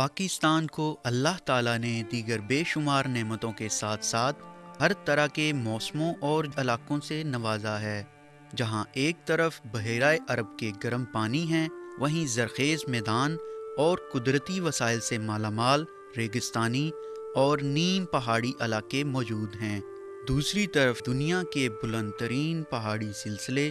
پاکستان کو اللہ تعالیٰ نے دیگر بے شمار نعمتوں کے ساتھ ساتھ ہر طرح کے موسموں اور علاقوں سے نوازا ہے۔ جہاں ایک طرف بحیرہ عرب کے گرم پانی ہیں، وہیں زرخیز میدان اور قدرتی وسائل سے مالا مال ریگستانی اور نیم پہاڑی علاقے موجود ہیں۔ دوسری طرف دنیا کے بلند ترین پہاڑی سلسلے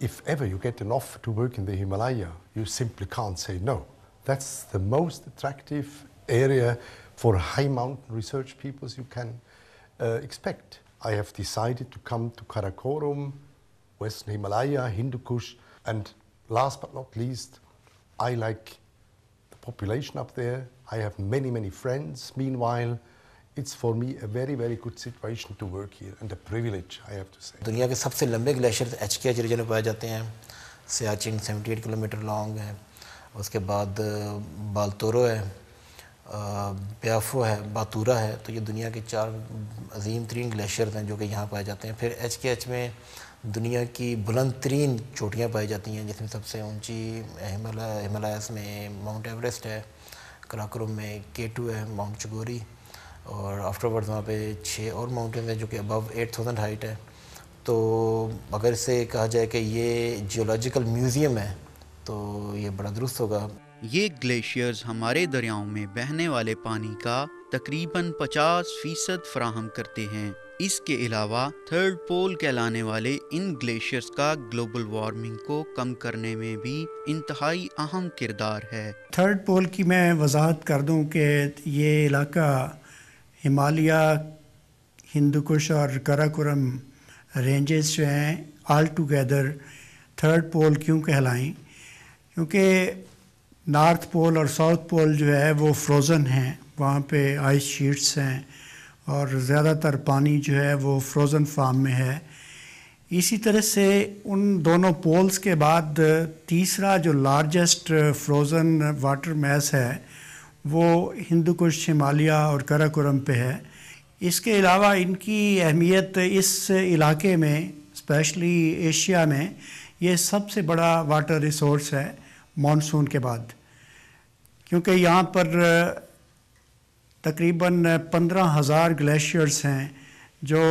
If ever you get an offer to work in the Himalaya, you simply can't say no. That's the most attractive area for high mountain research peoples you can uh, expect. I have decided to come to Karakorum, Western Himalaya, Hindu Kush, and last but not least, I like the population up there. I have many, many friends. Meanwhile, it's for me a very, very good situation to work here and a privilege, I have to say. دنیا کے سب سے لمبے glacier H K H region میں پائے جاتے ہیں۔ Siachen seventy eight kilometre long ہے۔ اس کے بعد بالتورو ہے۔ بیافو ہے باتورا ہے۔ تو یہ دنیا کے چار عظیم ترین گلیشیئرز ہیں جو کہ یہاں پائے جاتے ہیں۔ پھر ایچ کے ایچ میں دنیا کی بلند ترین چوٹیاں پائی جاتی ہیں جس میں سب سے اونچی ہمالیاز میں ماؤنٹ ایوریسٹ ہے کراکروم میں کیٹو ہے ماؤنٹ چگوری اور آفٹر ورڈ وہاں پہ چھ اور ماؤنٹین ہیں جو کہ ابو ایٹ تھاؤزنڈ ہائٹ ہے تو اگر اسے کہا جائے کہ یہ جیولوجیکل میوزیم ہے تو یہ بڑا درست ہوگا۔ یہ گلیشیئرز ہمارے دریاؤں میں بہنے والے پانی کا تقریباً پچاس فیصد فراہم کرتے ہیں۔ اس کے علاوہ تھرڈ پول کہلانے والے ان گلیشیئرز کا گلوبل وارمنگ کو کم کرنے میں بھی انتہائی اہم کردار ہے۔ تھرڈ پول کی میں وضاحت کر دوں کہ یہ علاقہ ہمالیہ ہندوکش اور کراکورم رینجز جو ہیں آل ٹوگیدر تھرڈ پول کیوں کہلائیں؟ کیونکہ نارتھ پول اور ساؤتھ پول جو ہے وہ فروزن ہیں، وہاں پہ آئس شیٹس ہیں اور زیادہ تر پانی جو ہے وہ فروزن فارم میں ہے۔ اسی طرح سے ان دونوں پولز کے بعد تیسرا جو لارجسٹ فروزن واٹر میس ہے وہ ہندو کش ہمالیہ اور کراکورم پہ ہے۔ اس کے علاوہ ان کی اہمیت اس علاقے میں اسپیشلی ایشیا میں، یہ سب سے بڑا واٹر ریسورس ہے مانسون کے بعد۔ کیونکہ یہاں پر تقریباً پندرہ ہزار گلیشیئرس ہیں جو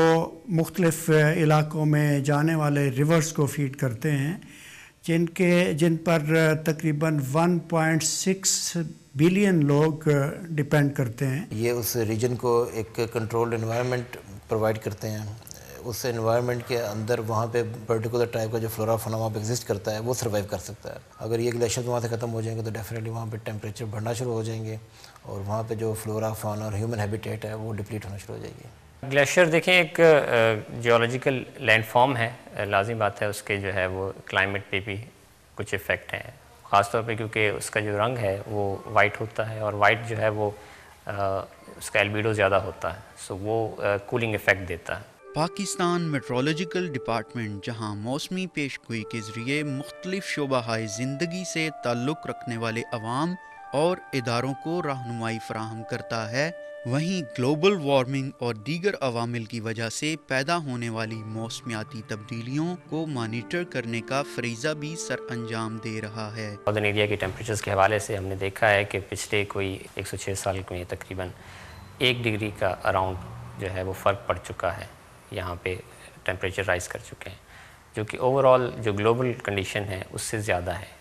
مختلف علاقوں میں جانے والے ریورس کو فیڈ کرتے ہیں، جن کے، جن پر تقریباً ون پوائنٹ سکس بلین لوگ ڈپینڈ کرتے ہیں۔ یہ اس ریجن کو ایک کنٹرولڈ انوائرمنٹ پرووائڈ کرتے ہیں۔ اس انوائرمنٹ کے اندر وہاں پہ پرٹیکولر ٹائپ کا جو فلورا فنا وہاں پہ ایگزسٹ کرتا ہے وہ سروائیو کر سکتا ہے۔ اگر یہ گلیشیئر وہاں سے ختم ہو جائیں گے تو ڈیفینیٹلی وہاں پہ ٹیمپریچر بڑھنا شروع ہو جائیں گے اور وہاں پہ جو فلورا فانا اور ہیومن ہیبیٹیٹ ہے وہ ڈپلیٹ ہونا شروع ہو جائے گی۔ گلیشیئر دیکھیں ایک جیولوجیکل لینڈ فارم ہے۔ لازم بات ہے اس کے جو ہے وہ کلائمیٹ پہ بھی کچھ افیکٹ ہیں۔ خاص طور پہ کیونکہ اس کا جو رنگ ہے وہ وائٹ ہوتا ہے اور وائٹ جو ہے وہ اس کا ایلبیڈو زیادہ ہوتا ہے سو وہ کولنگ افیکٹ دیتا ہے۔ پاکستان میٹرولوجیکل ڈپارٹمنٹ جہاں موسمی پیش گوئی کے ذریعے مختلف شعبہ زندگی سے تعلق رکھنے والے عوام اور اداروں کو رہنمائی فراہم کرتا ہے وہیں گلوبل وارمنگ اور دیگر عوامل کی وجہ سے پیدا ہونے والی موسمیاتی تبدیلیوں کو مانیٹر کرنے کا فریضہ بھی سر انجام دے رہا ہے۔ ایریا کے ٹیمپریچرز کے حوالے سے ہم نے دیکھا ہے کہ پچھلے کوئی ایک سو چھ سال میں تقریباً ایک ڈگری کا اراؤنڈ جو ہے وہ فرق پڑ چکا ہے۔ یہاں پہ ٹیمپریچر رائز کر چکے ہیں۔ جو کہ اوور آل جو گلوبل کنڈیشن ہے اس سے زیادہ ہے۔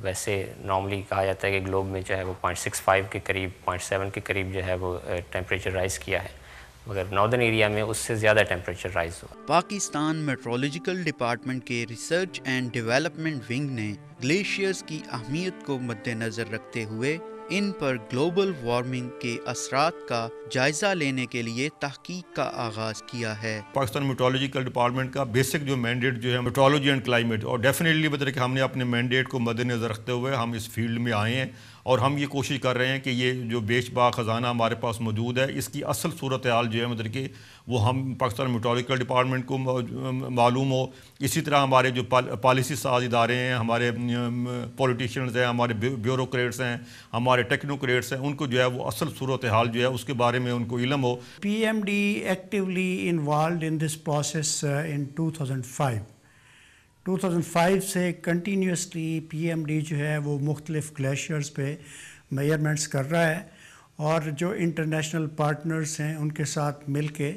ویسے نارملی کہا جاتا ہے کہ گلوب میں جو ہے وہ پوائنٹ سکس فائیو کے قریب پوائنٹ سیون کے قریب جو ہے وہ ٹیمپریچر رائز کیا ہے۔ مگر ناردن ایریا میں اس سے زیادہ ٹیمپریچر رائز ہوا۔ پاکستان میٹرولوجیکل ڈپارٹمنٹ کے ریسرچ اینڈ ڈیولپمنٹ ونگ نے گلیشیئرز کی اہمیت کو مد نظر رکھتے ہوئے ان پر گلوبل وارمنگ کے اثرات کا جائزہ لینے کے لیے تحقیق کا آغاز کیا ہے۔ پاکستان میٹرولوجیکل ڈپارٹمنٹ کا بیسک جو مینڈیٹ جو ہے میٹرولوجی اینڈ کلائمیٹ اور ڈیفینیٹلی بتا کہ ہم نے اپنے مینڈیٹ کو مد نظر رکھتے ہوئے ہم اس فیلڈ میں آئے ہیں۔ اور ہم یہ کوشش کر رہے ہیں کہ یہ جو بیش با خزانہ ہمارے پاس موجود ہے، اس کی اصل صورتحال جو ہے مطلب کہ وہ ہم پاکستان میٹرولوجیکل ڈپارٹمنٹ کو معلوم ہو۔ اسی طرح ہمارے جو پالیسی ساز ادارے ہیں، ہمارے پولیٹیشینز ہیں، ہمارے بیوروکریٹس ہیں، ہمارے ٹیکنوکریٹس ہیں، ان کو جو ہے وہ اصل صورتحال جو ہے اس کے بارے میں ان کو علم ہو۔ P M D actually involved in this process in two thousand five 2005 سے کنٹینیوسلی پی ایم ڈی جو ہے وہ مختلف گلیشیئرز پہ میئرمنٹس کر رہا ہے اور جو انٹرنیشنل پارٹنرز ہیں ان کے ساتھ مل کے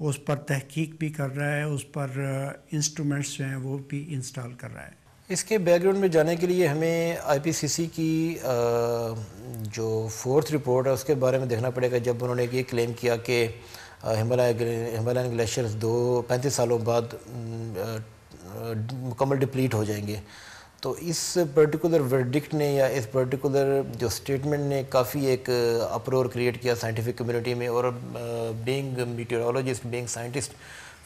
اس پر تحقیق بھی کر رہا ہے، اس پر انسٹرومنٹس جو ہیں وہ بھی انسٹال کر رہا ہے۔ اس کے بیک گراؤنڈ میں جانے کے لیے ہمیں آئی پی سی سی کی جو فورتھ رپورٹ ہے، اس کے بارے میں دیکھنا پڑے گا۔ جب انہوں نے یہ کلیم کیا کہ ہمالیہ ہمالین گلیشیئرز دو پینتیس سالوں بعد مکمل ڈپلیٹ ہو جائیں گے۔ تو اس پرٹیکولر ورڈکٹ نے یا اس پرٹیکولر جو سٹیٹمنٹ نے کافی ایک اپرور کریٹ کیا سائنٹیفک کمیونٹی میں اور being meteorologist being scientist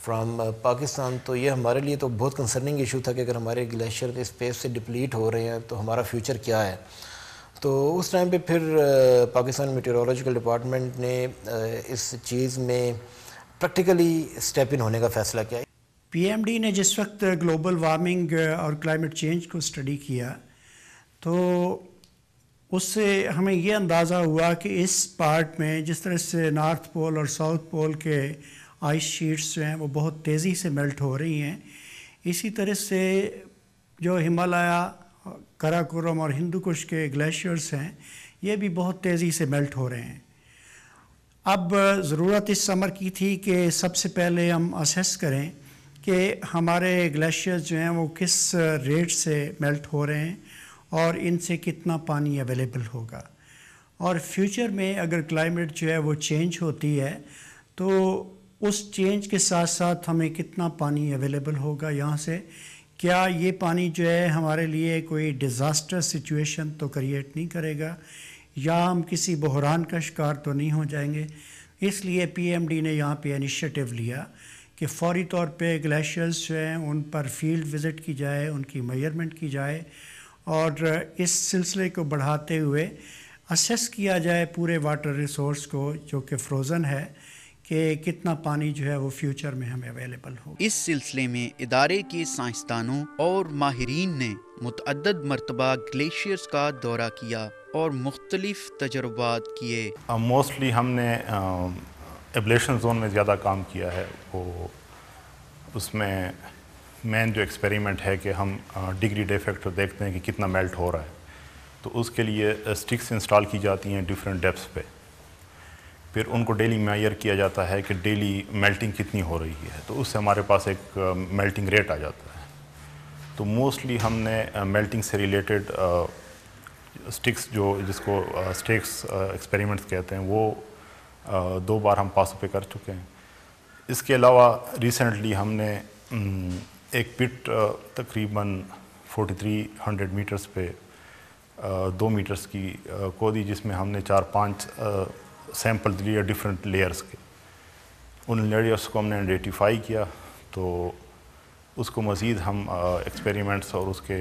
from Pakistan, تو یہ ہمارے لیے تو بہت کنسرننگ ایشو تھا کہ اگر ہمارے گلیشیئر اسپیس سے ڈپلیٹ ہو رہے ہیں تو ہمارا فیوچر کیا ہے۔ تو اس ٹائم پہ پھر پاکستان میٹیورولوجیکل ڈپارٹمنٹ نے اس چیز میں پریکٹیکلی اسٹیپ ان ہونے کا فیصلہ کیا۔ پی ایم ڈی نے جس وقت گلوبل وارمنگ اور کلائمیٹ چینج کو اسٹڈی کیا، تو اس سے ہمیں یہ اندازہ ہوا کہ اس پارٹ میں جس طرح سے نارتھ پول اور ساؤتھ پول کے آئس شیٹس جو ہیں وہ بہت تیزی سے میلٹ ہو رہی ہیں۔ اسی طرح سے جو ہمالیہ کراکورم اور ہندو کش کے گلیشیئرس ہیں، یہ بھی بہت تیزی سے میلٹ ہو رہے ہیں۔ اب ضرورت اس سمر کی تھی کہ سب سے پہلے ہم اسیس کریں۔ کہ ہمارے گلیشیئرز جو ہیں وہ کس ریٹ سے میلٹ ہو رہے ہیں اور ان سے کتنا پانی اویلیبل ہوگا۔ اور فیوچر میں اگر کلائمیٹ جو ہے وہ چینج ہوتی ہے تو اس چینج کے ساتھ ساتھ ہمیں کتنا پانی اویلیبل ہوگا یہاں سے۔ کیا یہ پانی جو ہے ہمارے لیے کوئی ڈیزاسٹر سچویشن تو کریٹ نہیں کرے گا یا ہم کسی بحران کا شکار تو نہیں ہو جائیں گے؟ اس لیے پی ایم ڈی نے یہاں پہ انیشیٹو لیا۔ کہ فوری طور پہ گلیشیئرز جو ہیں ان پر فیلڈ وزٹ کی جائے ان کی میئرمنٹ کی جائے اور اس سلسلے کو بڑھاتے ہوئے اسیس کیا جائے پورے واٹر ریسورس کو جو کہ فروزن ہے کہ کتنا پانی جو ہے وہ فیوچر میں ہمیں اویلیبل ہو اس سلسلے میں ادارے کے سائنسدانوں اور ماہرین نے متعدد مرتبہ گلیشیئرز کا دورہ کیا اور مختلف تجربات کیے۔ موسٹلی ہم نے ایبلیشن زون میں زیادہ کام کیا ہے، وہ اس میں مین جو ایکسپیریمنٹ ہے کہ ہم ڈگری ڈے فیکٹر دیکھتے ہیں کہ کتنا میلٹ ہو رہا ہے۔ تو اس کے لیے اسٹکس انسٹال کی جاتی ہیں ڈفرینٹ ڈیپس پہ۔ پھر ان کو ڈیلی معیار کیا جاتا ہے کہ ڈیلی میلٹنگ کتنی ہو رہی ہے۔ تو اس سے ہمارے پاس ایک میلٹنگ ریٹ آ جاتا ہے۔ تو موسٹلی ہم نے میلٹنگ سے ریلیٹڈ اسٹکس جو، جس کو اسٹیکس ایکسپیریمنٹس کہتے ہیں، وہ دو بار ہم پاس پہ کر چکے ہیں۔ اس کے علاوہ ریسنٹلی ہم نے ایک پٹ تقریباً فورٹی تھری ہنڈریڈ میٹرس پہ دو میٹرس کی کودی جس میں ہم نے چار پانچ سیمپل لیے ڈفرینٹ لیئرس کے۔ ان لیئرس کو ہم نے آئیڈینٹیفائی کیا تو اس کو مزید ہم ایکسپیریمنٹس اور اس کے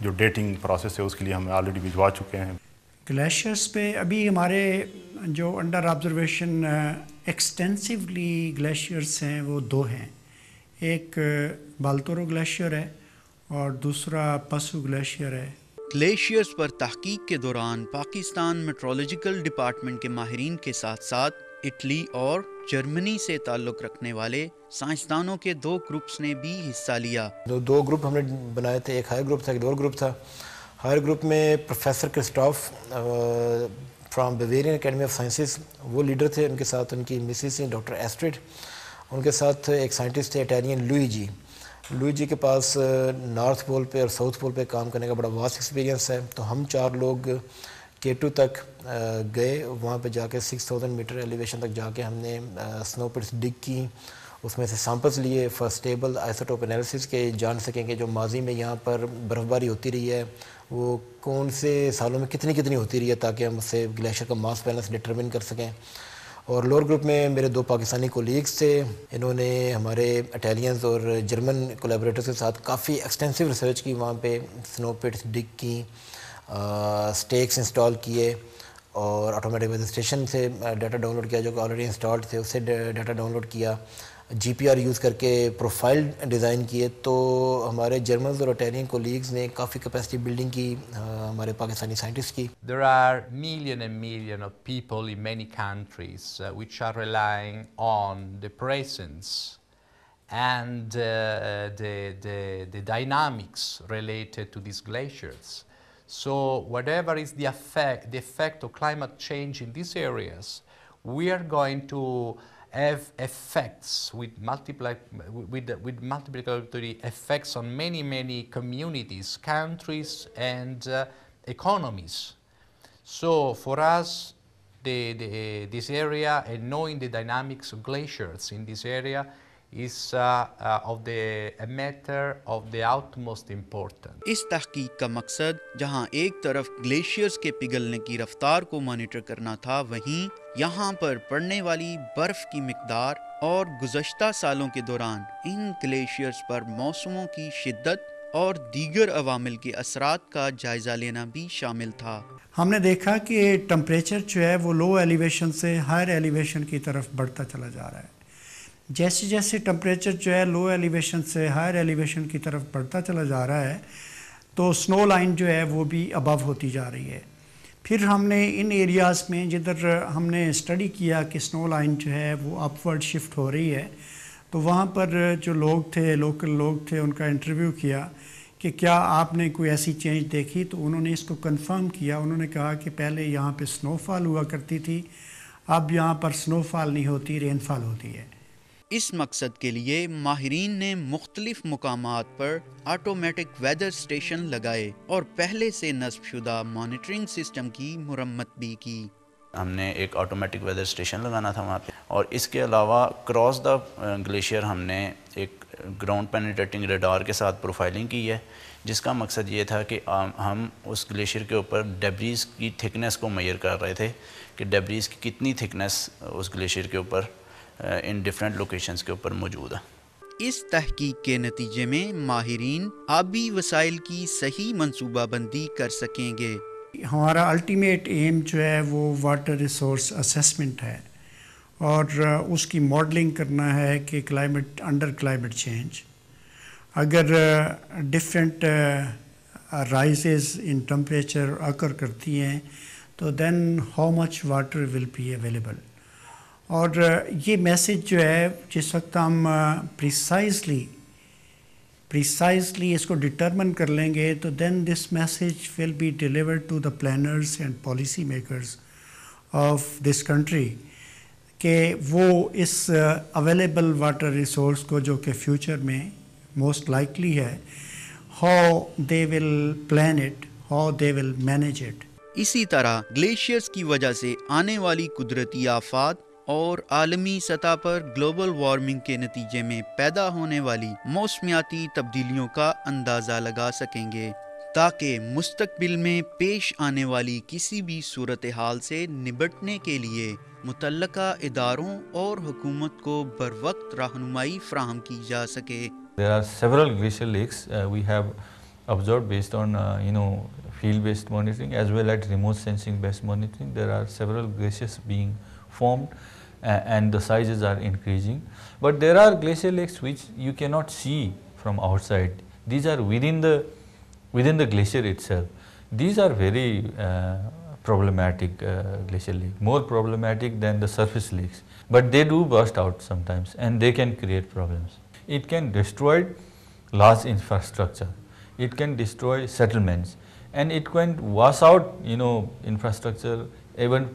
جو ڈیٹنگ پروسیس ہے، اس کے لیے ہم آلریڈی بھجوا چکے ہیں۔ گلیشیئرس پہ ابھی ہمارے جو انڈر آبزرویشن ایکسٹینسولی گلیشیئرس ہیں وہ دو ہیں۔ ایک بالتورو گلیشیئر ہے اور دوسرا پسو گلیشیئر ہے۔ گلیشیئرز پر تحقیق کے دوران پاکستان میٹرولوجیکل ڈپارٹمنٹ کے ماہرین کے ساتھ ساتھ اٹلی اور جرمنی سے تعلق رکھنے والے سائنسدانوں کے دو گروپس نے بھی حصہ لیا۔ دو گروپ ہم نے بنائے تھے ایک ہائر گروپ تھا ایک لوور گروپ تھا۔ ہائر گروپ میں professor Christoph from Bavarian academy of sciences, وہ لیڈر تھے، ان کے ساتھ ان کی مسز ڈاکٹر ایسٹریڈ۔ ان کے ساتھ ایک سائنٹسٹ تھے اٹیلین لوئی جی لوئی جی کے پاس نارتھ پول پہ اور ساؤتھ پول پہ کام کرنے کا بڑا واس ایکسپیرینس ہے۔ تو ہم چار لوگ کیٹو تک گئے۔ وہاں پہ جا کے سکس تھاؤزنڈ میٹر ایلیویشن تک جا کے ہم نے سنو پٹس ڈگ کی۔ اس میں سے سیمپلس لیے فرسٹیبل آئسوٹوپ انالیسس کے، جان سکیں کہ جو ماضی میں یہاں پر برف باری ہوتی رہی ہے۔ وہ کون سے سالوں میں کتنی کتنی ہوتی رہی ہے تاکہ ہم اس سے گلیشیئر کا ماس بیلنس ڈٹرمن کر سکیں۔ اور لوور گروپ میں میرے دو پاکستانی کولیگس تھے، انہوں نے ہمارے اٹیلینز اور جرمن کولیبریٹرس کے ساتھ کافی ایکسٹینسو ریسرچ کی، وہاں پہ سنو پٹس ڈگ کی اسٹیکس انسٹال کیے اور آٹومیٹک رجسٹریشن سے ڈیٹا ڈاؤن لوڈ کیا جو کہ آلریڈی انسٹالڈ تھے، اس سے ڈیٹا ڈاؤن لوڈ کیا۔ جی پی آر یوز کر کے پروفائل ڈیزائن کیے تو ہمارے جرمنز اور اٹیلین کولیگز نے کافی کیپیسٹی بلڈنگ کی ہمارے پاکستانی سائنٹسٹ کی There are million and million of people in many countries uh, which are relying on the presence and uh, the, the, the dynamics related to these glaciers. So whatever is the effect, the effect of climate change in these areas, we are going to have effects with, multiply, with, with multiplicatory effects on many, many communities, countries, and uh, economies. So for us, the, the, this area and knowing the dynamics of glaciers in this area is uh, uh, of the, a matter of the utmost importance. اس تحقیق کا مقصد جہاں ایک طرف glaciers کے پگھلنے کی رفتار کو مانیٹر کرنا تھا وہیں یہاں پر پڑنے والی برف کی مقدار اور گزشتہ سالوں کے دوران ان گلیشیئرز پر موسموں کی شدت اور دیگر عوامل کے اثرات کا جائزہ لینا بھی شامل تھا ہم نے دیکھا کہ ٹمپریچر جو ہے وہ لو ایلیویشن سے ہائر ایلیویشن کی طرف بڑھتا چلا جا رہا ہے جیسے جیسے ٹمپریچر جو ہے لو ایلیویشن سے ہائر ایلیویشن کی طرف بڑھتا چلا جا رہا ہے، تو سنو لائن جو ہے وہ بھی ابو ہوتی جا رہی ہے۔ پھر ہم نے ان ایریاز میں جدھر ہم نے اسٹڈی کیا کہ سنو لائن جو ہے وہ اپورڈ شفٹ ہو رہی ہے، تو وہاں پر جو لوگ تھے لوکل لوگ تھے، ان کا انٹرویو کیا کہ کیا آپ نے کوئی ایسی چینج دیکھی؟ تو انہوں نے اس کو کنفرم کیا۔ انہوں نے کہا کہ پہلے یہاں پہ سنو فال ہوا کرتی تھی، اب یہاں پر سنو فال نہیں ہوتی رین فال ہوتی ہے۔ اس مقصد کے لیے ماہرین نے مختلف مقامات پر آٹومیٹک ویدر سٹیشن لگائے اور پہلے سے نصب شدہ مانیٹرنگ سسٹم کی مرمت بھی کی۔ ہم نے ایک آٹومیٹک ویدر سٹیشن لگانا تھا وہاں پہ اور اس کے علاوہ کراس دا گلیشیئر ہم نے ایک گراؤنڈ پینیٹیٹنگ ریڈار کے ساتھ پروفائلنگ کی ہے، جس کا مقصد یہ تھا کہ ہم اس گلیشیئر کے اوپر ڈیبریز کی تھکنیس کو میئر کر رہے تھے کہ ڈیبریز کی کتنی تھکنیس اس گلیشیئر کے اوپر ان ڈفرینٹ لوکیشنز کے اوپر موجود ہے اس تحقیق کے نتیجے میں ماہرین آبی وسائل کی صحیح منصوبہ بندی کر سکیں گے۔ ہمارا الٹیمیٹ ایم جو ہے وہ واٹر ریسورس اسیسمنٹ ہے اور اس کی ماڈلنگ کرنا ہے کہ کلائمیٹ انڈر کلائمیٹ چینج اگر different rises in temperature occur کرتی ہیں تو then how much water will be available اور یہ میسیج جو ہے، جس وقت ہم پریسائزلی پریسائزلی اس کو ڈٹرمن کر لیں گے، تو then this message will be delivered to the planners and policy makers of this country کہ وہ اس اویلیبل واٹر ریسورس کو جو کہ فیوچر میں موسٹ لائکلی ہے how they will plan it how they will manage it اسی طرح glaciers کی وجہ سے آنے والی قدرتی آفات اور عالمی سطح پر گلوبل وارمنگ کے نتیجے میں پیدا ہونے والی موسمیاتی تبدیلیوں کا اندازہ لگا سکیں گے تاکہ مستقبل میں پیش آنے والی کسی بھی صورتحال سے نبٹنے کے لیے متعلقہ اداروں اور حکومت کو بر وقت رہنمائی فراہم کی جا سکے There are several glacial lakes uh, we have observed based on uh, you know field based monitoring as well as remote sensing based monitoring. There are several glaciers being formed and the sizes are increasing. But there are glacial lakes which you cannot see from outside. These are within the, within the glacier itself. These are very uh, problematic uh, lakes, lake, more problematic than the surface lakes. But they do burst out sometimes and they can create problems. It can destroy large infrastructure. It can destroy settlements and it can wash out, you know, infrastructure, even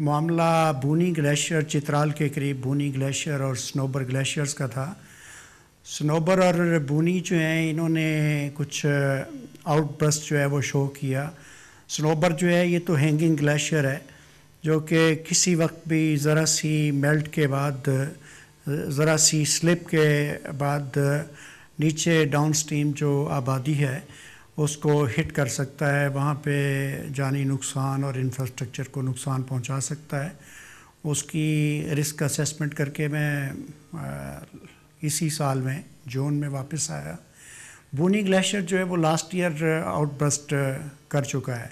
معاملہ بونی glacier Chitral کے قریب، بونی glacier اور Sanobar glaciers کا تھا۔ سنوبر اور بونی جو ہیں، انہوں نے کچھ آؤٹ برسٹ جو ہے وہ شو کیا۔ سنوبر جو ہے، یہ تو ہینگنگ گلیشیئر ہے، جو کہ کسی وقت بھی ذرا سی میلٹ کے بعد، ذرا سی سلپ کے بعد نیچے ڈاؤن سٹریم جو آبادی ہے اس کو ہٹ کر سکتا ہے، وہاں پہ جانی نقصان اور انفراسٹرکچر کو نقصان پہنچا سکتا ہے۔ اس کی رسک اسیسمنٹ کر کے میں اسی سال میں، جون میں واپس آیا۔ بونی گلیشیئر جو ہے، وہ لاسٹ ایئر آؤٹ برسٹ کر چکا ہے۔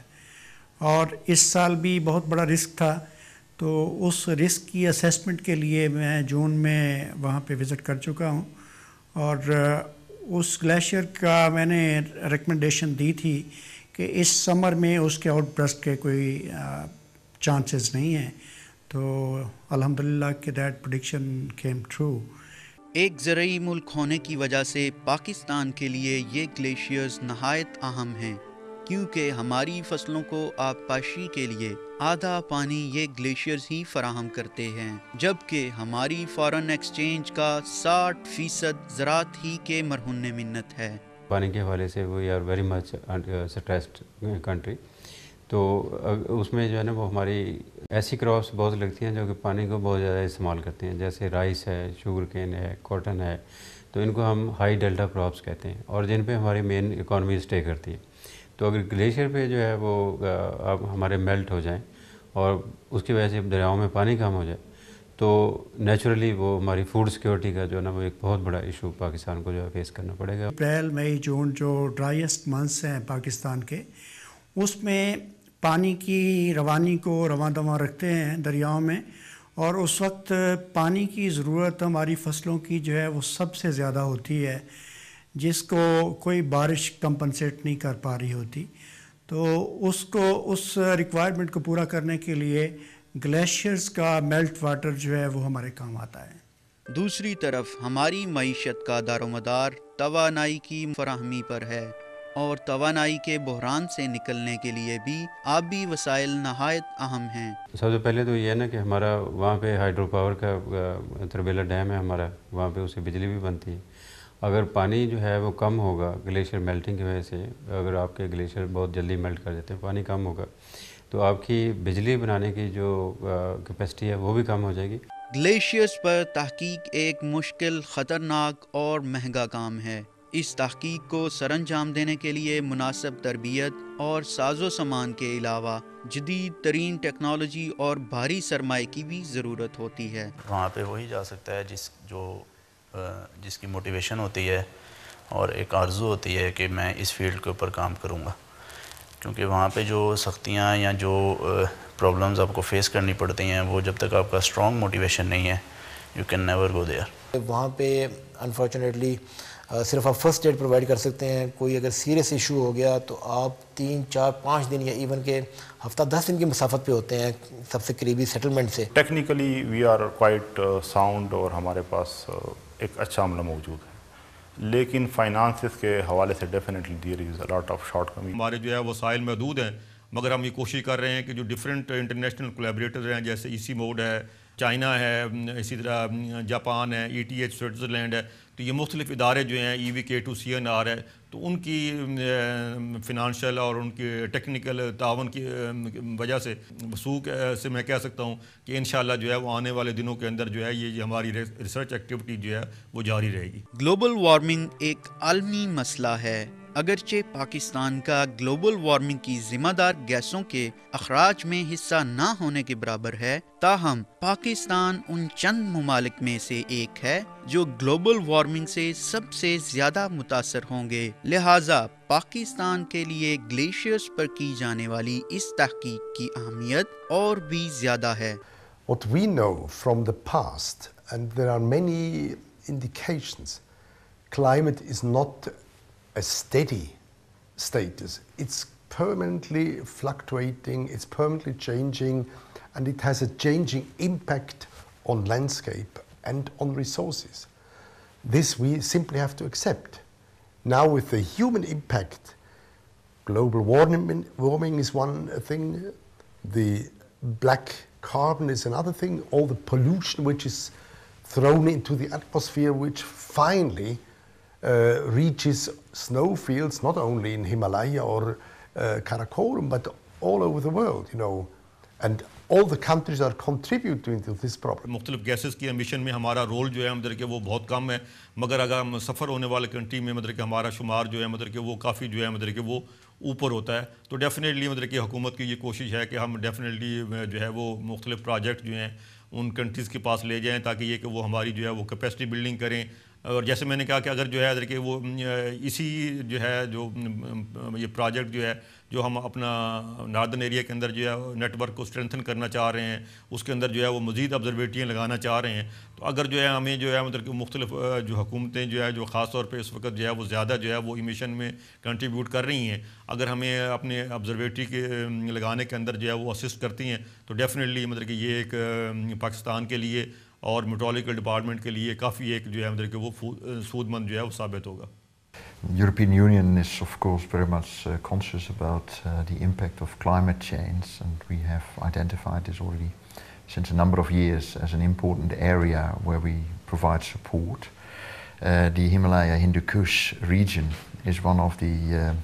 اور اس سال بھی بہت بڑا رسک تھا۔ تو اس رسک کی اسیسمنٹ کے لیے میں جون میں وہاں پہ وزٹ کر چکا ہوں۔ اور اس گلیشیئر کا میں نے ریکمنڈیشن دی تھی کہ اس سمر میں اس کے آؤٹ برسٹ کے کوئی چانسز نہیں ہیں۔ تو الحمد للہ کہ دیٹ پروڈکشن کیم ٹرو ایک زرعی ملک ہونے کی وجہ سے پاکستان کے لیے یہ گلیشیئرز نہایت اہم ہیں۔ کیونکہ ہماری فصلوں کو آب پاشی کے لیے آدھا پانی یہ گلیشیئرز ہی فراہم کرتے ہیں، جبکہ ہماری فارن ایکسچینج کا ساٹھ فیصد زراعت ہی کے مرہون منت ہے۔ پانی کے حوالے سے we are very much stressed country. تو اس میں جو ہے نا وہ ہماری ایسی کراپس بہت لگتی ہیں جو کہ پانی کو بہت زیادہ استعمال کرتے ہیں، جیسے رائس ہے، شوگر کین ہے، کاٹن ہے۔ تو ان کو ہم ہائی ڈیلٹا کراپس کہتے ہیں اور جن پہ ہماری مین اکانومی اسٹے کرتی ہے۔ تو اگر گلیشیئر پہ جو ہے وہ اب ہمارے میلٹ ہو جائیں اور اس کی وجہ سے دریاؤں میں پانی کم ہو جائے، تو نیچرلی وہ ہماری فوڈ سیکورٹی کا جو ہے نا وہ ایک بہت بڑا ایشو پاکستان کو جو ہے فیس کرنا پڑے گا۔ اپریل، مئی، جون جو ڈرائیسٹ منتھس ہیں پاکستان کے، اس میں پانی کی روانی کو رواں دواں رکھتے ہیں دریاؤں میں، اور اس وقت پانی کی ضرورت ہماری فصلوں کی جو ہے وہ سب سے زیادہ ہوتی ہے۔ جس کو کوئی بارش کمپنسیٹ نہیں کر پا رہی ہوتی۔ تو اس کو اس ریکوائرمنٹ کو پورا کرنے کے لیے گلیشیئرز کا میلٹ واٹر جو ہے وہ ہمارے کام آتا ہے۔ دوسری طرف ہماری معیشت کا دار و مدار توانائی کی فراہمی پر ہے اور توانائی کے بحران سے نکلنے کے لیے بھی آبی وسائل نہایت اہم ہیں۔ سب سے پہلے تو یہ ہے نا کہ ہمارا وہاں پہ ہائیڈرو پاور کا تربیلا ڈیم ہے ہمارا وہاں پہ اسے بجلی بھی بنتی ہے۔ اگر پانی جو ہے وہ کم ہوگا گلیشیئر میلٹنگ کی وجہ سے اگر آپ کے گلیشیئر بہت جلدی میلٹ کر دیتے ہیں پانی کم ہوگا تو آپ کی بجلی بنانے کی جو کیپیسٹی ہے وہ بھی کم ہو جائے گی۔ گلیشیئرز پر تحقیق ایک مشکل خطرناک اور مہنگا کام ہے۔ اس تحقیق کو سر انجام دینے کے لیے مناسب تربیت اور ساز و سامان کے علاوہ جدید ترین ٹیکنالوجی اور بھاری سرمائے کی بھی ضرورت ہوتی ہے۔ وہاں پہ وہی جا سکتا ہے جس جو جس کی موٹیویشن ہوتی ہے اور ایک آرزو ہوتی ہے کہ میں اس فیلڈ کے اوپر کام کروں گا۔ کیونکہ وہاں پہ جو سختیاں یا جو پرابلمز آپ کو فیس کرنی پڑتی ہیں وہ جب تک آپ کا اسٹرانگ موٹیویشن نہیں ہے you can never go there وہاں پہ انفارچونیٹلی صرف آپ فرسٹ ایڈ پرووائڈ کر سکتے ہیں۔ کوئی اگر سیریس ایشو ہو گیا تو آپ تین چار پانچ دن یا ایون کے ہفتہ دس دن کی مسافت پہ ہوتے ہیں سب سے قریبی سیٹلمنٹ سے۔ Technically we are quite sound اور ہمارے پاس ایک اچھا عملہ موجود ہے۔ لیکن فائنانسز کے حوالے سے definitely there is a lot of short کمی ہمارے جو ہے وسائل محدود ہیں، مگر ہم یہ کوشش کر رہے ہیں کہ جو ڈفرینٹ انٹرنیشنل کولیبریٹر ہیں، جیسے ای سی موڈ ہے چائنا ہے، اسی طرح، جاپان ہے، ای ٹی ایچ، سوئٹزرلینڈ ہے۔ تو یہ مختلف ادارے جو ہیں، ای وی کے ٹو سی این آر ہے۔ تو ان کی فنانشل اور ان کی ٹیکنیکل تعاون کی وجہ سے وسوخ سے میں کہہ سکتا ہوں کہ انشاءاللہ جو ہے، وہ آنے والے دنوں کے اندر جو ہے، یہ ہماری ریسرچ ایکٹیویٹی جو ہے، وہ جاری رہے گی۔ گلوبل وارمنگ ایک عالمی مسئلہ ہے۔ اگرچہ پاکستان کا گلوبل وارمنگ کی ذمہ دار گیسوں کے اخراج میں حصہ نہ ہونے کے برابر ہے تاہم پاکستان ان چند ممالک میں سے ایک ہے جو گلوبل وارمنگ سے سب سے زیادہ متاثر ہوں گے۔ لہٰذا پاکستان کے لیے گلیشیئرز پر کی جانے والی اس تحقیق کی اہمیت اور بھی زیادہ ہے۔ What we know from the past, and there are many indications, climate is not a steady status. It's permanently fluctuating, it's permanently changing, and it has a changing impact on landscape and on resources. This we simply have to accept. Now with the human impact, global warming, warming is one thing, the black carbon is another thing, all the pollution which is thrown into the atmosphere, which finally Uh, reaches snowfields, not only in Himalaya or uh, Karakoram, but all over the world, you know. And all the countries are contributing to this problem. مختلف gases کی emission میں ہمارا role جو ہے مطلب کہ وہ بہت کم ہے مگر اگر ہم سفر ہونے والے کنٹری میں مطلب کہ ہمارا شمار جو ہے مطلب کہ وہ کافی جو ہے مطلب کہ وہ اوپر ہوتا ہے تو ڈیفینیٹلی مطلب کہ حکومت کی یہ کوشش ہے کہ ہم ڈیفینیٹلی جو ہے وہ مختلف پروجیکٹ جو ہیں ان کنٹریز کے پاس لے جائیں تاکہ یہ کہ وہ ہماری جو ہے وہ کیپیسٹی بلڈنگ کریں اور جیسے میں نے کہا کہ اگر جو ہے کہ وہ اسی جو ہے جو یہ پروجیکٹ جو ہے جو ہم اپنا ناردن ایریا کے اندر جو ہے نیٹ ورک کو اسٹرینتھن کرنا چاہ رہے ہیں، اس کے اندر جو ہے وہ مزید آبزرویٹیاں لگانا چاہ رہے ہیں۔ تو اگر جو ہے ہمیں جو ہے مطلب کہ مختلف جو حکومتیں جو ہے، جو خاص طور پہ اس وقت جو ہے وہ زیادہ جو ہے وہ ایمیشن میں کنٹریبیوٹ کر رہی ہیں، اگر ہمیں اپنے آبزرویٹری کے لگانے کے اندر جو ہے وہ اسسٹ کرتی ہیں، تو ڈیفینیٹلی مطلب کہ یہ ایک پاکستان کے لیے اور میٹرولوجیکل ڈپارٹمنٹ کے لیے کافی ایک جو ہے مطلب کہ وہ سود مند جو ہے وہ ثابت ہوگا۔ European Union is of course very much uh, conscious about uh, the impact of climate change and we have identified this already since a number of years as an important area where we provide support. Uh, the Himalaya Hindu Kush region is one of the, uh,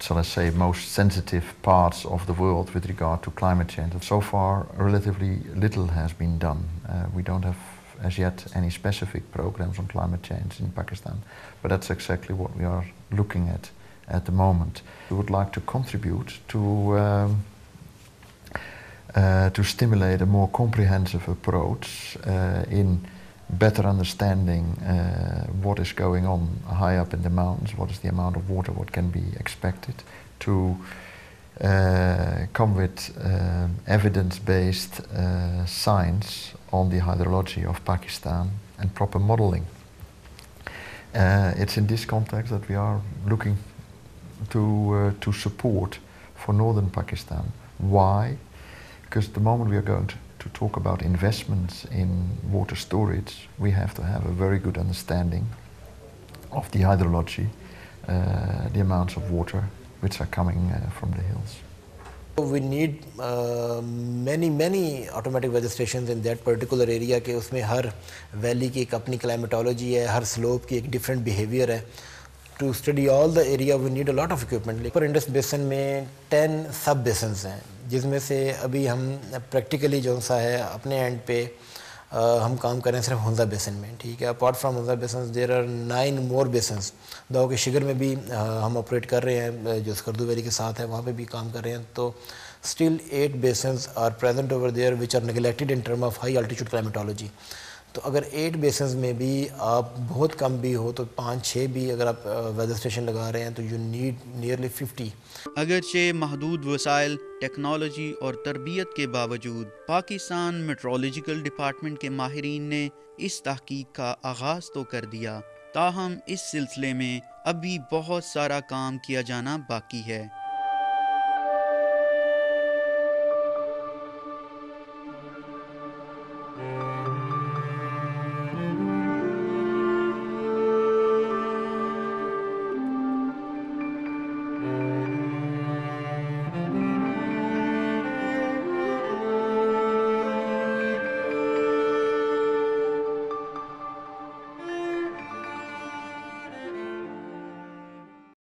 shall I say, most sensitive parts of the world with regard to climate change. And so far, relatively little has been done. Uh, we don't have as yet any specific programs on climate change in Pakistan, but that's exactly what we are looking at at the moment. We would like to contribute to um, uh, to stimulate a more comprehensive approach uh, in better understanding uh, what is going on high up in the mountains, what is the amount of water, what can be expected, to come with uh, evidence-based uh, science on the hydrology of Pakistan and proper modeling. Uh, it's in this context that we are looking to, uh, to support for northern Pakistan. Why? Because the moment we are going to, to talk about investments in water storage, we have to have a very good understanding of the hydrology, uh, the amounts of water which are coming uh, from the hills. We need many many automatic weather stations in that particular area کہ اس میں ہر valley کی ایک اپنی کلائمیٹالوجی ہے ہر slope کی ایک different behaviour ہے to study all the area we need a lot of equipment per Indus basin میں ٹین سب بیسنس ہیں جس میں سے ابھی ہم پریکٹیکلی جو سا ہے اپنے اینڈ پہ ہم کام کریں صرف ہنزا بیسن میں، ٹھیک ہے؟ Apart from Hunza basins there are nine more basins داؤ کے شگر میں بھی ہم آپریٹ کر رہے ہیں جو اسکردو ویلی کے ساتھ ہے وہاں پہ بھی کام کر رہے ہیں۔ تو still eight basins are present over there which are neglected in term of high altitude climatology تو اگر ایٹ بیسنز میں بھی آپ بہت کم بھی ہو تو پانچ چھ بھی اگر آپ ویدر اسٹیشن لگا رہے ہیں تو یو نیڈ نیئرلی ففٹی اگرچہ محدود وسائل ٹیکنالوجی اور تربیت کے باوجود پاکستان میٹرولوجیکل ڈپارٹمنٹ کے ماہرین نے اس تحقیق کا آغاز تو کر دیا، تاہم اس سلسلے میں ابھی بہت سارا کام کیا جانا باقی ہے۔